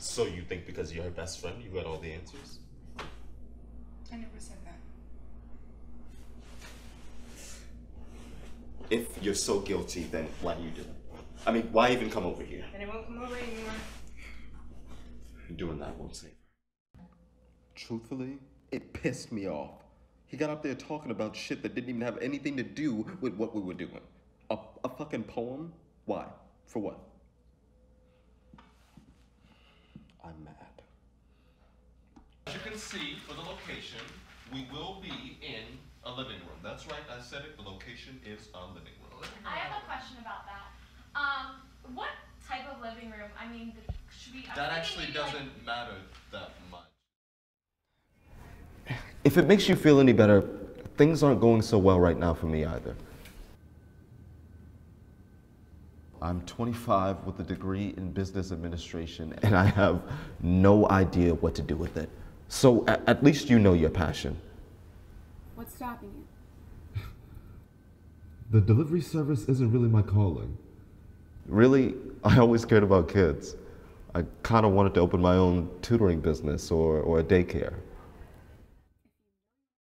So you think because you're her best friend, you got all the answers? I never said that. If you're so guilty, then why do you do it? I mean, why even come over here? And it won't come over anymore. Doing that won't save her. Truthfully, it pissed me off. He got up there talking about shit that didn't even have anything to do with what we were doing. A, a fucking poem? Why? For what? I'm mad. As you can see for the location, we will be in a living room. That's right, I said it, the location is a living room. I have a question about that. Um, what type of living room? I mean, should we? I'm That actually doesn't matter that much. If it makes you feel any better, things aren't going so well right now for me either. I'm 25 with a degree in business administration, and I have no idea what to do with it. So at, at least you know your passion. What's stopping you? The delivery service isn't really my calling. Really, I always cared about kids. I kind of wanted to open my own tutoring business or, or a daycare.